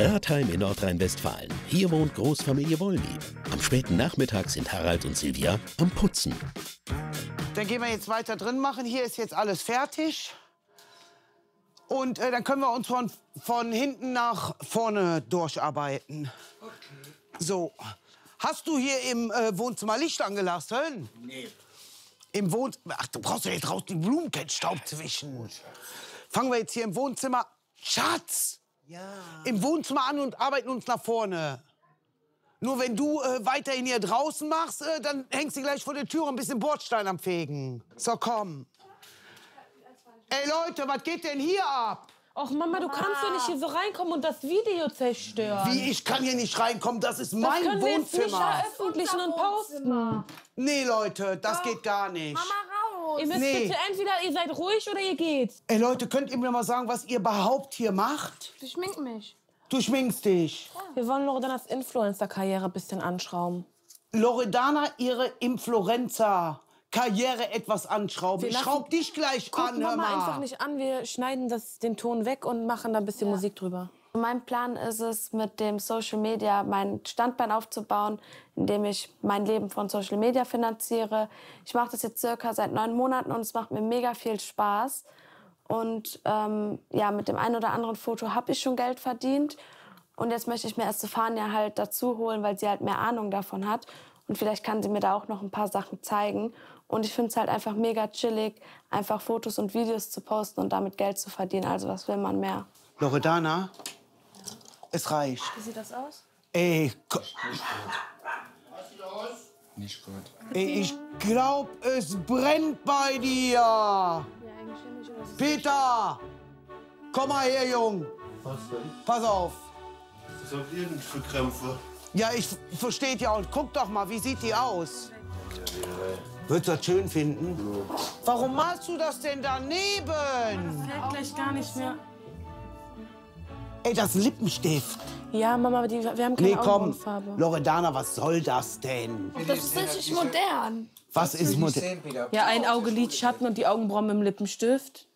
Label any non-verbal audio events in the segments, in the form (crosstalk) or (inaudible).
Rathheim in Nordrhein-Westfalen. Hier wohnt Großfamilie Wollnieb. Am späten Nachmittag sind Harald und Silvia am Putzen. Dann gehen wir jetzt weiter drin machen. Hier ist jetzt alles fertig. Und äh, dann können wir uns von, von hinten nach vorne durcharbeiten. Okay. So. Hast du hier im äh, Wohnzimmer Licht angelassen? Nee. Im Wohnzimmer. Ach, du brauchst ja hier draußen die Blumenkettenstaub zwischen. Fangen wir jetzt hier im Wohnzimmer. Schatz! Ja. Im Wohnzimmer an und arbeiten uns nach vorne. Nur wenn du äh, weiterhin hier draußen machst, äh, dann hängst du gleich vor der Tür ein bisschen Bordstein am Fegen. So, komm. Ey, Leute, was geht denn hier ab? Och Mama, du kannst doch nicht hier so reinkommen und das Video zerstören. Wie, ich kann hier nicht reinkommen? Das ist mein das können Wohnzimmer. Wir jetzt nicht veröffentlichen und posten. Nee, Leute, das geht gar nicht. Mama, raus. Ihr müsst nee. bitte entweder ihr seid ruhig oder ihr geht. Ey, Leute, könnt ihr mir mal sagen, was ihr überhaupt hier macht? Ich schmink mich. Du schminkst dich. Wir wollen Loredanas Influencer-Karriere ein bisschen anschrauben. Loredana, ihre Influencer. Karriere etwas anschrauben. Ich schraub dich gleich Guck an, hör mal. einfach nicht an. Wir schneiden das, den Ton weg und machen da ein bisschen ja. Musik drüber. Mein Plan ist es, mit dem Social Media mein Standbein aufzubauen, indem ich mein Leben von Social Media finanziere. Ich mache das jetzt circa seit neun Monaten und es macht mir mega viel Spaß. Und ähm, ja, mit dem einen oder anderen Foto habe ich schon Geld verdient. Und jetzt möchte ich mir Estefania halt dazu holen, weil sie halt mehr Ahnung davon hat. Und vielleicht kann sie mir da auch noch ein paar Sachen zeigen. Und ich finde es halt einfach mega chillig, einfach Fotos und Videos zu posten und damit Geld zu verdienen. Also was will man mehr? Loredana, es reicht. Wie sieht das aus? Ey, nicht gut. Ey, ich glaub, es brennt bei dir. Peter! Komm mal her, Jung. Was denn? Pass auf. Was habt ihr denn für Krämpfe? Ja, ich versteht ja und guck doch mal, wie sieht die aus? Würdest du das schön finden? Warum machst du das denn daneben? Das fällt gleich gar nicht mehr. Ey, das ist ein Lippenstift. Ja, Mama, die, wir haben keine Nee, komm. Loredana, was soll das denn? Das ist richtig modern. Was ist modern? Ja, ein Auge Lidschatten und die Augenbrauen mit dem Lippenstift.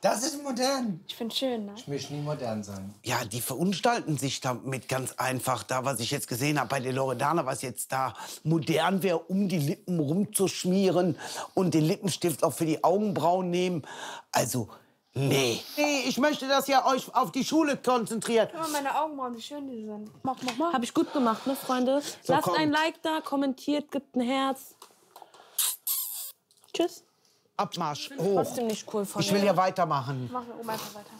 Das ist modern. Ich finde schön, ne? Ich möchte nie modern sein. Ja, die verunstalten sich damit ganz einfach. Da, was ich jetzt gesehen habe bei der Loredana, was jetzt da modern wäre, um die Lippen rumzuschmieren und den Lippenstift auch für die Augenbrauen nehmen. Also, nee. Nee, ich möchte, dass ihr euch auf die Schule konzentriert. Guck mal, meine Augenbrauen, wie schön die sind. Mach, mach, mach. Hab ich gut gemacht, ne, Freunde? So, Lasst kommt. ein Like da, kommentiert, gibt ein Herz. Tschüss. Abmarsch, hoch. Trotzdem nicht cool von Ich will ja weitermachen. Machen wir oben einfach weiter.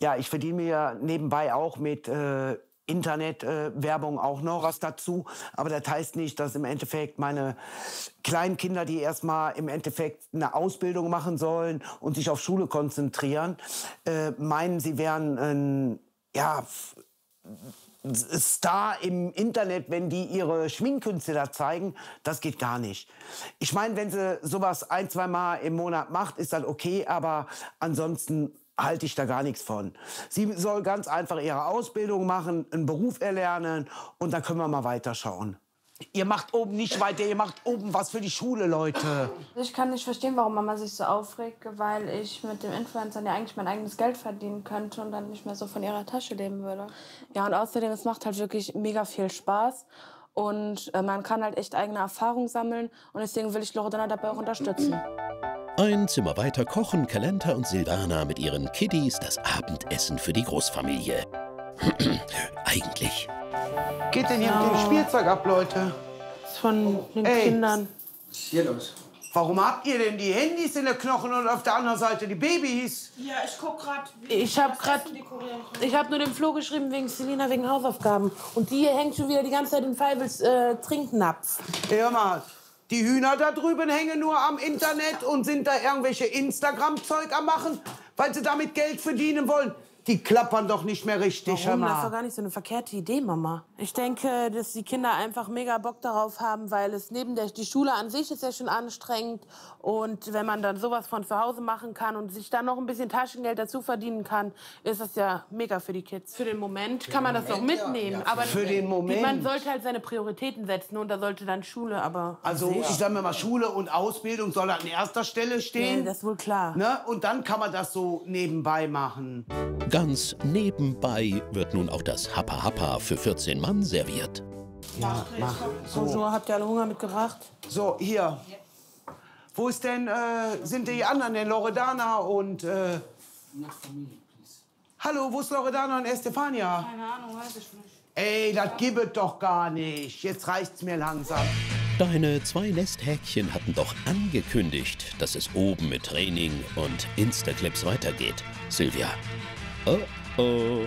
Ja, ich verdiene mir nebenbei auch mit äh, Internetwerbung äh, auch noch was dazu. Aber das heißt nicht, dass im Endeffekt meine kleinen Kinder, die erstmal im Endeffekt eine Ausbildung machen sollen und sich auf Schule konzentrieren, äh, meinen, sie wären ein, ja, Star im Internet, wenn die ihre Schminkkünste da zeigen, das geht gar nicht. Ich meine, wenn sie sowas ein, zwei Mal im Monat macht, ist das okay, aber ansonsten halte ich da gar nichts von. Sie soll ganz einfach ihre Ausbildung machen, einen Beruf erlernen und dann können wir mal weiterschauen. Ihr macht oben nicht weiter, ihr macht oben was für die Schule, Leute. Ich kann nicht verstehen, warum Mama sich so aufregt, weil ich mit dem Influencern ja eigentlich mein eigenes Geld verdienen könnte und dann nicht mehr so von ihrer Tasche leben würde. Ja, und außerdem, es macht halt wirklich mega viel Spaß. Und äh, man kann halt echt eigene Erfahrungen sammeln. Und deswegen will ich Loredana dabei auch unterstützen. Ein Zimmer weiter kochen Kalenta und Silvana mit ihren Kiddies das Abendessen für die Großfamilie. (clears throat) Eigentlich. Geht denn hier mit dem Spielzeug ab, Leute? Das ist von den Ey. Kindern. Was ist hier los? Warum habt ihr denn die Handys in der Knochen und auf der anderen Seite die Babys? Ja, ich guck grad. Ich hab grad. Ich hab nur dem Flo geschrieben wegen Selina wegen Hausaufgaben. Und die hier hängt schon wieder die ganze Zeit im Feibles äh, Trinknapf. Hör mal, die Hühner da drüben hängen nur am Internet und sind da irgendwelche Instagram-Zeug am machen, weil sie damit Geld verdienen wollen. Die klappern doch nicht mehr richtig, Warum? Das ist doch gar nicht so eine verkehrte Idee, Mama. Ich denke, dass die Kinder einfach mega Bock darauf haben, weil es neben der die Schule an sich ist ja schon anstrengend und wenn man dann sowas von zu Hause machen kann und sich dann noch ein bisschen Taschengeld dazu verdienen kann, ist das ja mega für die Kids. Für den Moment kann man das auch mitnehmen, aber Für den Moment. man sollte halt seine Prioritäten setzen und da sollte dann Schule, aber Also ich sag mir mal, Schule und Ausbildung soll an erster Stelle ja, stehen. das ist wohl klar. Ne? Und dann kann man das so nebenbei machen. Ganz nebenbei wird nun auch das Happa Happa für 14 Mann serviert. Ja, mach. So, So, habt ihr alle Hunger mitgebracht? so hier. Wo ist denn, äh, sind die anderen denn? Loredana und, äh... Hallo, wo ist Loredana und Estefania? Keine Ahnung, weiß ich nicht. Ey, das gibt es doch gar nicht. Jetzt reicht's mir langsam. Deine zwei Nesthäkchen hatten doch angekündigt, dass es oben mit Training und Instaclips weitergeht. Silvia. Oh oh.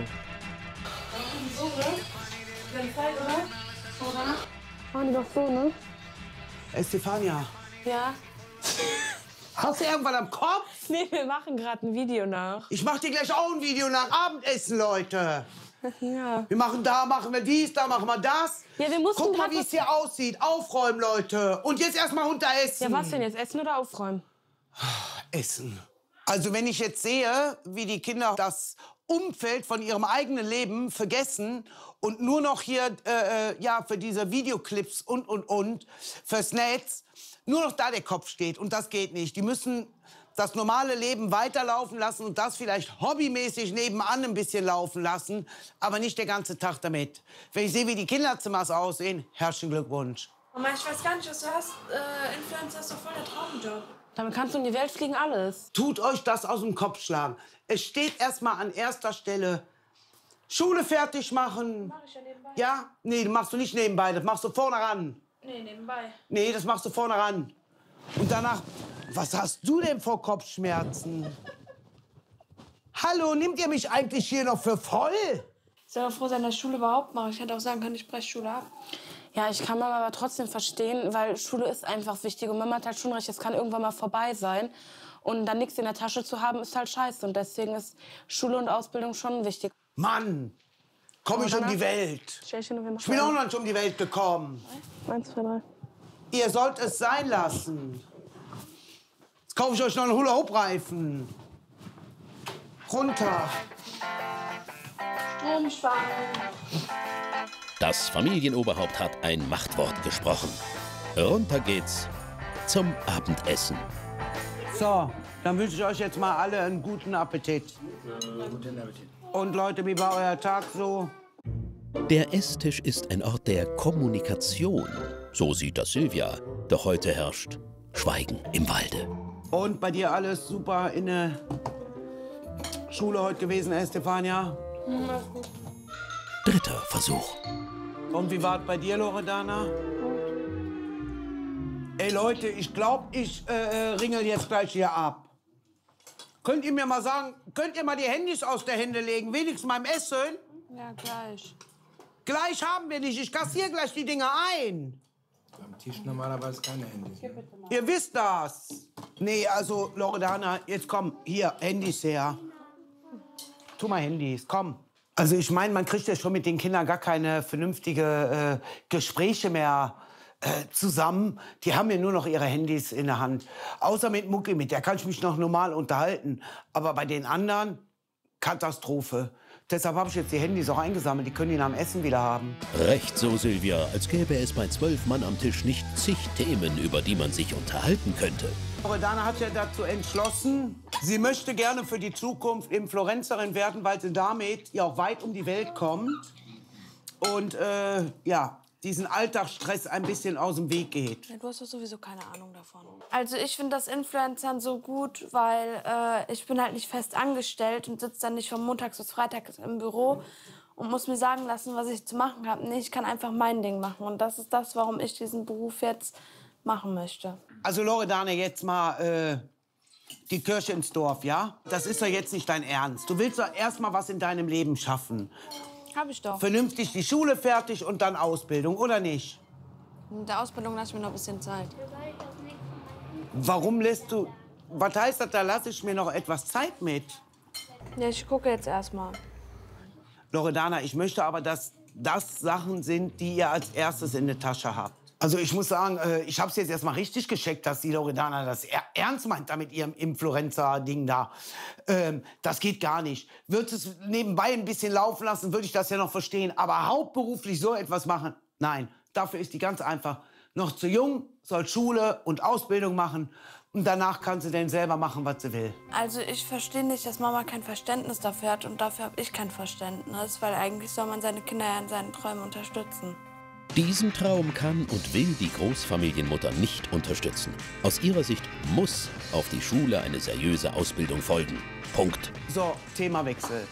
Machen die doch so, ne? Estefania, Ja? (laughs) hast du irgendwas am Kopf? Nee, wir machen gerade ein Video nach. Ich mach dir gleich auch ein Video nach Abendessen, Leute. Ja. Wir machen da, machen wir dies, da machen wir das. Ja, wir mussten Guck mal, wie es hier aussieht. Aufräumen, Leute. Und jetzt erstmal runter essen. Ja, was denn jetzt? Essen oder aufräumen? Essen. Also wenn ich jetzt sehe, wie die Kinder das Umfeld von ihrem eigenen Leben vergessen und nur noch hier äh, äh, ja für diese Videoclips und und und fürs Netz nur noch da der Kopf steht und das geht nicht. Die müssen das normale Leben weiterlaufen lassen und das vielleicht hobbymäßig nebenan ein bisschen laufen lassen, aber nicht der ganze Tag damit. Wenn ich sehe, wie die Kinderzimmers aussehen, herzlichen Glückwunsch. Mama, ich weiß gar nicht, was du hast. Äh, Influencer ist doch voll der Traumjob. Damit kannst du in die Welt fliegen, alles. Tut euch das aus dem Kopf schlagen. Es steht erstmal an erster Stelle. Schule fertig machen. Mach ich ja nebenbei. Ja? Nee, das machst du nicht nebenbei, das machst du vorne ran. Nee, nebenbei. Nee, das machst du vorne ran. Und danach, was hast du denn vor Kopfschmerzen? (laughs) Hallo, nimmt ihr mich eigentlich hier noch für voll? Ich soll froh sein, dass ich Schule überhaupt mache. Ich hätte auch sagen können, ich breche Schule ab. Ja, ich kann Mama aber trotzdem verstehen, weil Schule ist einfach wichtig. Und Mama hat halt schon recht, es kann irgendwann mal vorbei sein. Und dann nichts in der Tasche zu haben, ist halt scheiße. Und deswegen ist Schule und Ausbildung schon wichtig. Mann, komm ich um die Welt. Ich bin auch noch nicht um die Welt gekommen. Eins, zwei, drei. Ihr sollt es sein lassen. Jetzt kaufe ich euch noch einen Hula-Hoop-Reifen. Runter. Das Familienoberhaupt hat ein Machtwort gesprochen. Runter geht's zum Abendessen. So, dann wünsche ich euch jetzt mal alle einen guten Appetit. Und Leute, wie war euer Tag so? Der Esstisch ist ein Ort der Kommunikation. So sieht das Silvia. Doch heute herrscht Schweigen im Walde. Und bei dir alles super in der Schule heute gewesen, Estefania? Dritter Versuch. Und wie war es bei dir, Loredana? Ey Leute, ich glaube, ich äh, äh, ringel jetzt gleich hier ab. Könnt ihr mir mal sagen, könnt ihr mal die Handys aus der Hände legen, wenigstens beim Essen? Ja, gleich. Gleich haben wir nicht, ich kassiere gleich die Dinger ein. Am Tisch normalerweise keine Handys. Ne? Ihr wisst das. Nee, also Loredana, jetzt komm, hier, Handys her. Tu mal Handys, komm. Also ich meine, man kriegt ja schon mit den Kindern gar keine vernünftige äh, Gespräche mehr äh, zusammen. Die haben ja nur noch ihre Handys in der Hand. Außer mit Mucki, mit der kann ich mich noch normal unterhalten. Aber bei den anderen, Katastrophe. Deshalb habe ich jetzt die Handys auch eingesammelt. Die können nach dem Essen wieder haben. Recht so, Silvia, als gäbe es bei zwölf Mann am Tisch nicht zig Themen, über die man sich unterhalten könnte. Loredana hat ja dazu entschlossen, sie möchte gerne für die Zukunft Influencerin werden, weil sie damit ja auch weit um die Welt kommt und äh, ja, diesen Alltagsstress ein bisschen aus dem Weg geht. Ja, du hast doch sowieso keine Ahnung davon. Also ich finde das Influencern so gut, weil äh, ich bin halt nicht fest angestellt und sitze dann nicht von montags bis freitags im Büro und muss mir sagen lassen, was ich zu machen habe. Nee, ich kann einfach mein Ding machen. Und das ist das, warum ich diesen Beruf jetzt machen möchte. Also Loredana, jetzt mal äh, die Kirche ins Dorf, ja? Das ist doch jetzt nicht dein Ernst. Du willst doch erst mal was in deinem Leben schaffen. Habe ich doch. Vernünftig die Schule fertig und dann Ausbildung, oder nicht? Mit der Ausbildung lasse ich mir noch ein bisschen Zeit. Warum lässt du... Was heißt das, da lasse ich mir noch etwas Zeit mit? Ja, ich gucke jetzt erstmal. Loredana, ich möchte aber, dass das Sachen sind, die ihr als erstes in der Tasche habt. Also ich muss sagen, äh, ich habe es jetzt erstmal richtig gescheckt, dass die Loredana das er ernst meint da mit ihrem Influencer-Ding da. Ähm, das geht gar nicht. Wird es nebenbei ein bisschen laufen lassen, würde ich das ja noch verstehen. Aber hauptberuflich so etwas machen, nein. Dafür ist die ganz einfach noch zu jung, soll Schule und Ausbildung machen Und danach kann sie dann selber machen, was sie will. Also ich verstehe nicht, dass Mama kein Verständnis dafür hat und dafür habe ich kein Verständnis, weil eigentlich soll man seine Kinder ja in seinen Träumen unterstützen. Diesen Traum kann und will die Großfamilienmutter nicht unterstützen. Aus ihrer Sicht muss auf die Schule eine seriöse Ausbildung folgen. Punkt. So, Themawechsel.